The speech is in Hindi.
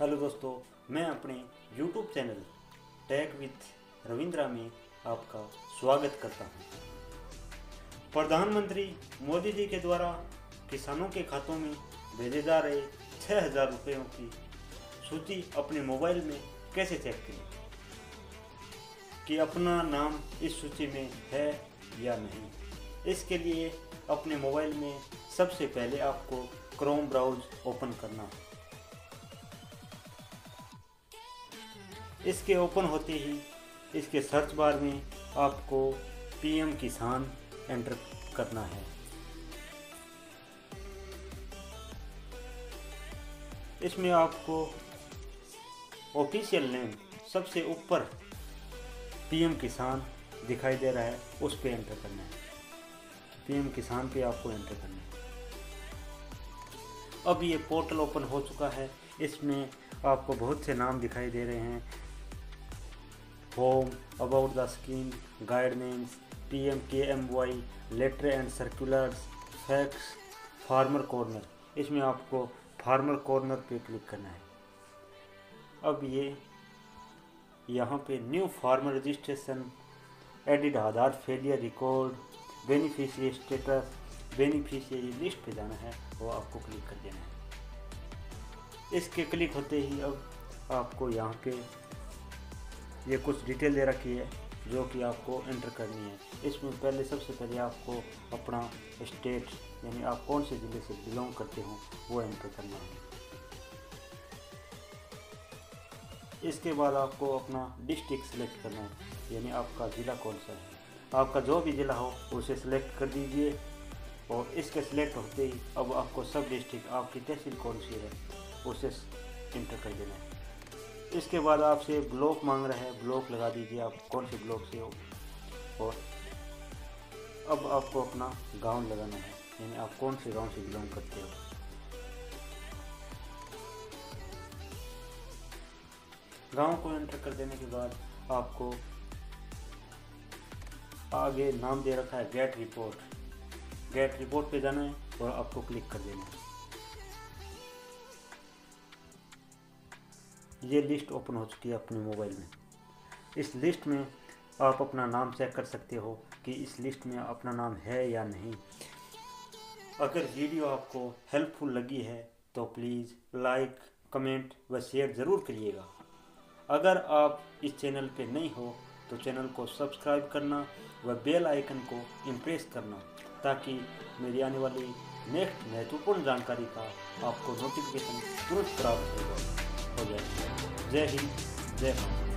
हेलो दोस्तों, मैं अपने YouTube channel tag with Ravindra में आपका स्वागत करता हूँ। प्रधानमंत्री मोदी जी के द्वारा किसानों के खातों में भेजे जा रहे छः हज़ार रुपयों की सूची अपने मोबाइल में कैसे चेक करें कि अपना नाम इस सूची में है या नहीं इसके लिए अपने मोबाइल में सबसे पहले आपको क्रोम ब्राउज ओपन करना है इसके ओपन होते ही, इसके सर्च बार में आपको पीएम किसान एंटर करना है। इसमें आपको ऑफिशियल नेम सबसे ऊपर पीएम किसान दिखाई दे रहा है, उस पर एंटर करना है। पीएम किसान पे आपको एंटर करना है। अब ये पोर्टल ओपन हो चुका है, इसमें आपको बहुत से नाम दिखाई दे रहे हैं। The scheme guidelines P M K Y letter and circulars FAQs farmer corner इसमें आपको फार्मर कॉर्नर पे क्लिक करना है। अब ये, यहाँ पे new farmer registration edit Aadhaar failure record beneficiary status beneficiary list पे जाना है, वो आपको क्लिक कर देना है। इसके क्लिक होते ही अब आपको यहाँ पे ये कुछ डिटेल दे रखी है जो कि आपको एंटर करनी है। इसमें पहले सबसे पहले आपको अपना स्टेट यानी आप कौन से ज़िले से बिलोंग करते हो, वो एंटर करना है। इसके बाद आपको अपना डिस्ट्रिक्ट सेलेक्ट करना है, यानी आपका ज़िला कौन सा है। आपका जो भी ज़िला हो, उसे सिलेक्ट कर दीजिए, और इसके सिलेक्ट होते ही अब आपको सब डिस्ट्रिक्ट आपकी तहसील कौन सी है, उसे इंटर कर देना है। इसके बाद आपसे ब्लॉक मांग रहा है। ब्लॉक लगा दीजिए आप। कौन से ब्लॉक से हो? और अब आपको अपना गाँव लगाना है। यानी आप कौन से गाँव से बिलोंग करते हो? गाँव को एंटर कर देने के बाद आपको आगे नाम दे रखा है। गेट रिपोर्ट गेट रिपोर्ट पे जाना है और आपको क्लिक कर देना है। ये लिस्ट ओपन हो चुकी है अपने मोबाइल में। इस लिस्ट में आप अपना नाम चेक कर सकते हो कि इस लिस्ट में अपना नाम है या नहीं। अगर वीडियो आपको हेल्पफुल लगी है तो प्लीज़ लाइक कमेंट व शेयर ज़रूर करिएगा। अगर आप इस चैनल पे नहीं हो तो चैनल को सब्सक्राइब करना व बेल आइकन को इम्प्रेस करना, ताकि मेरी आने वाली नेक्स्ट महत्वपूर्ण जानकारी का आपको नोटिफिकेशन तुरंत प्राप्त होगा हो जाए जय हिंद जय भारत